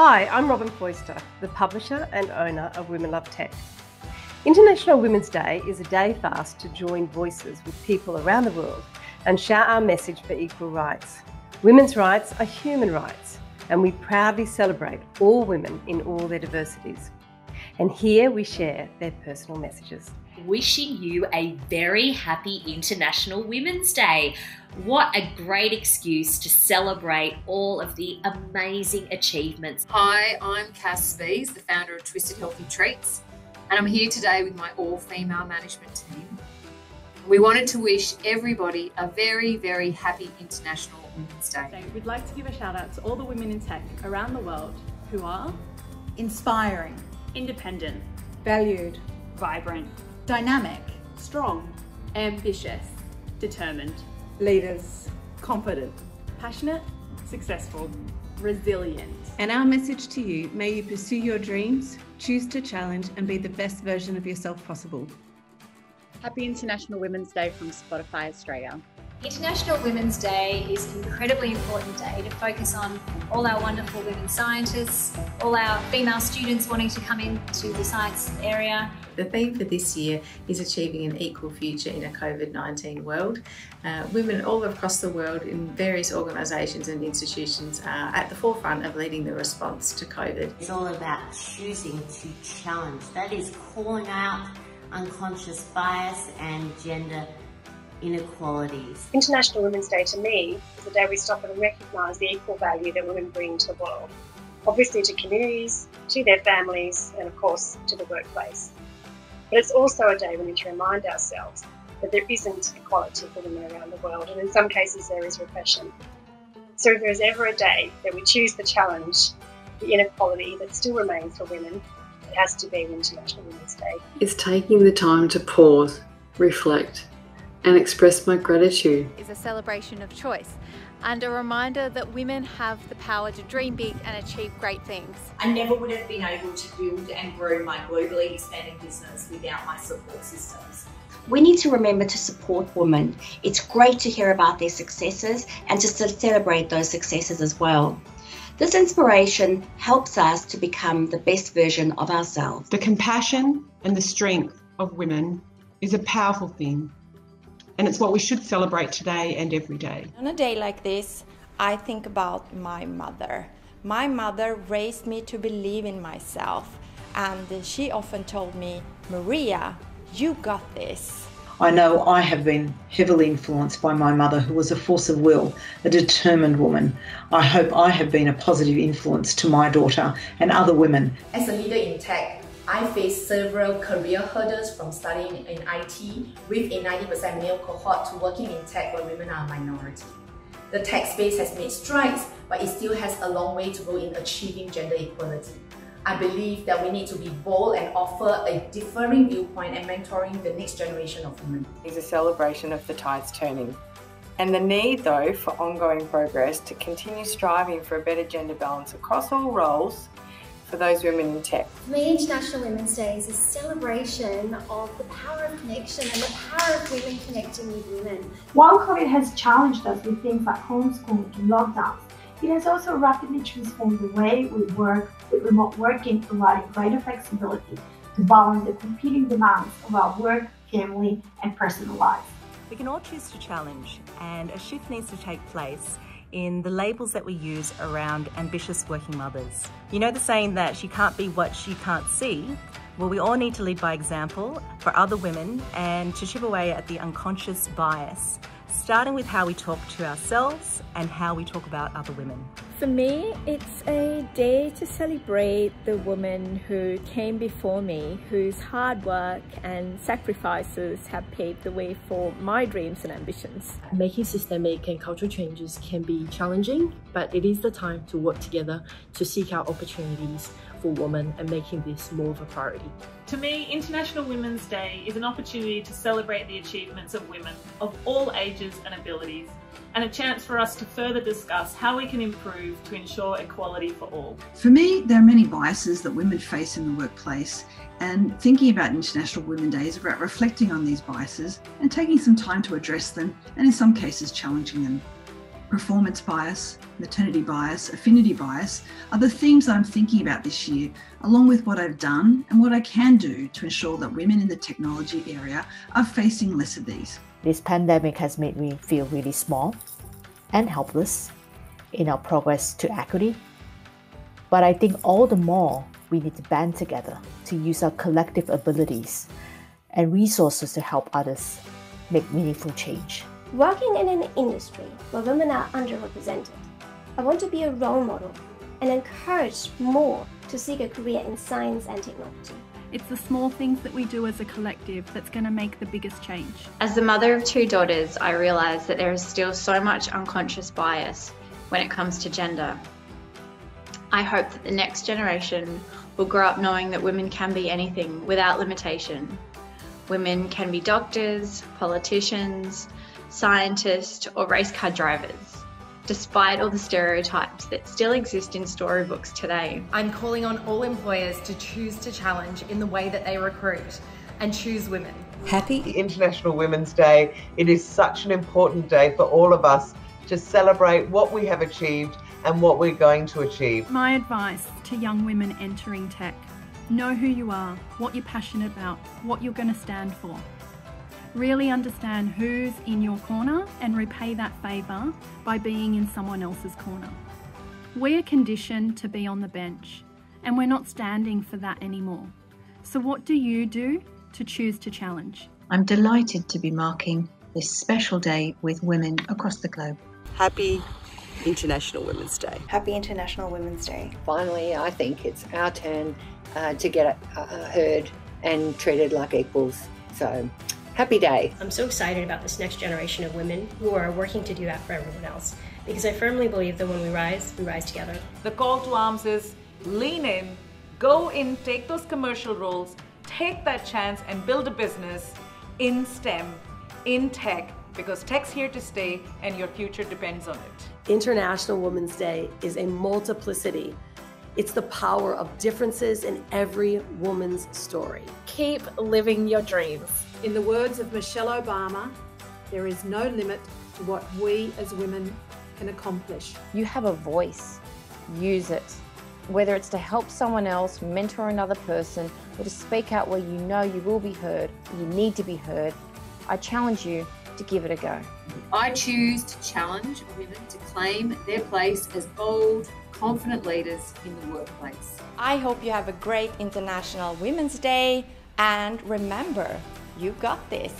Hi, I'm Robyn Foyster, the publisher and owner of Women Love Tech. International Women's Day is a day us to join voices with people around the world and shout our message for equal rights. Women's rights are human rights, and we proudly celebrate all women in all their diversities. And here we share their personal messages. Wishing you a very happy International Women's Day. What a great excuse to celebrate all of the amazing achievements. Hi, I'm Cass Spies, the founder of Twisted Healthy Treats, and I'm here today with my all female management team. We wanted to wish everybody a very, very happy International Women's Day. We'd like to give a shout out to all the women in tech around the world who are inspiring, independent, valued, vibrant, dynamic, strong, ambitious, determined, leaders, confident, passionate, successful, resilient. And our message to you may you pursue your dreams, choose to challenge, and be the best version of yourself possible. Happy International Women's Day from Spotify Australia. International Women's Day is an incredibly important day to focus on all our wonderful women scientists, all our female students wanting to come into the science area. The theme for this year is achieving an equal future in a COVID 19 world. Uh, women all across the world in various organisations and institutions are at the forefront of leading the response to COVID. It's all about choosing to challenge, that is, calling out unconscious bias and gender inequalities. International Women's Day to me is a day we stop and recognise the equal value that women bring to the world, obviously to communities, to their families, and of course to the workplace. But it's also a day we need to remind ourselves that there isn't equality for women around the world, and in some cases there is repression. So if there is ever a day that we choose to challenge the inequality that still remains for women, it has to be International Women's Day. It's taking the time to pause, reflect, and express my gratitude. Is a celebration of choice and a reminder that women have the power to dream big and achieve great things. I never would have been able to build and grow my globally expanding business without my support systems. We need to remember to support women. It's great to hear about their successes and to celebrate those successes as well. This inspiration helps us to become the best version of ourselves. The compassion and the strength of women is a powerful thing and it's what we should celebrate today and every day. On a day like this, I think about my mother. My mother raised me to believe in myself, and she often told me, Maria, you got this. I know I have been heavily influenced by my mother, who was a force of will, a determined woman. I hope I have been a positive influence to my daughter and other women. As a leader in tech, I faced several career hurdles from studying in IT with a 90% male cohort to working in tech where women are a minority. The tech space has made strides, but it still has a long way to go in achieving gender equality. I believe that we need to be bold and offer a differing viewpoint and mentoring the next generation of women. It's a celebration of the tides turning. And the need, though, for ongoing progress to continue striving for a better gender balance across all roles for those women in tech. For me, International Women's Day is a celebration of the power of connection and the power of women connecting with women. While COVID has challenged us with things like homeschooling and lockdowns, it has also rapidly transformed the way we work with remote working, providing greater flexibility to balance the competing demands of our work, family, and personal lives. We can all choose to challenge, and a shift needs to take place in the labels that we use around ambitious working mothers. You know the saying that she can't be what she can't see? Well, we all need to lead by example for other women and to chip away at the unconscious bias starting with how we talk to ourselves and how we talk about other women. For me, it's a day to celebrate the women who came before me, whose hard work and sacrifices have paved the way for my dreams and ambitions. Making systemic and cultural changes can be challenging, but it is the time to work together to seek out opportunities for women and making this more of a priority. To me, International Women's Day is an opportunity to celebrate the achievements of women of all ages and abilities and a chance for us to further discuss how we can improve to ensure equality for all. For me, there are many biases that women face in the workplace, and thinking about International Women's Day is about reflecting on these biases and taking some time to address them and, in some cases, challenging them. Performance bias, maternity bias, affinity bias are the themes that I'm thinking about this year, along with what I've done and what I can do to ensure that women in the technology area are facing less of these. This pandemic has made me feel really small and helpless in our progress to equity. But I think all the more we need to band together to use our collective abilities and resources to help others make meaningful change. Working in an industry where women are underrepresented, I want to be a role model and encourage more to seek a career in science and technology. It's the small things that we do as a collective that's going to make the biggest change. As the mother of two daughters, I realise that there is still so much unconscious bias when it comes to gender. I hope that the next generation will grow up knowing that women can be anything without limitation. Women can be doctors, politicians, scientists, or race car drivers despite all the stereotypes that still exist in storybooks today. I'm calling on all employers to choose to challenge in the way that they recruit and choose women. Happy International Women's Day. It is such an important day for all of us to celebrate what we have achieved and what we're going to achieve. My advice to young women entering tech know who you are, what you're passionate about, what you're going to stand for. Really understand who's in your corner and repay that favour by being in someone else's corner. We are conditioned to be on the bench and we're not standing for that anymore. So, what do you do to choose to challenge? I'm delighted to be marking this special day with women across the globe. Happy International Women's Day. Happy International Women's Day. Finally, I think it's our turn uh, to get uh, heard and treated like equals. So, happy day. I'm so excited about this next generation of women who are working to do that for everyone else because I firmly believe that when we rise, we rise together. The call to arms is lean in, go in, take those commercial roles, take that chance and build a business in STEM, in tech, because tech's here to stay and your future depends on it. International Women's Day is a multiplicity. It's the power of differences in every woman's story. Keep living your dreams. In the words of Michelle Obama, there is no limit to what we as women can accomplish. You have a voice, use it. Whether it's to help someone else, mentor another person, or to speak out where you know you will be heard, you need to be heard, I challenge you to give it a go. I choose to challenge women to claim their place as bold, confident leaders in the workplace. I hope you have a great International Women's Day and remember, you got this.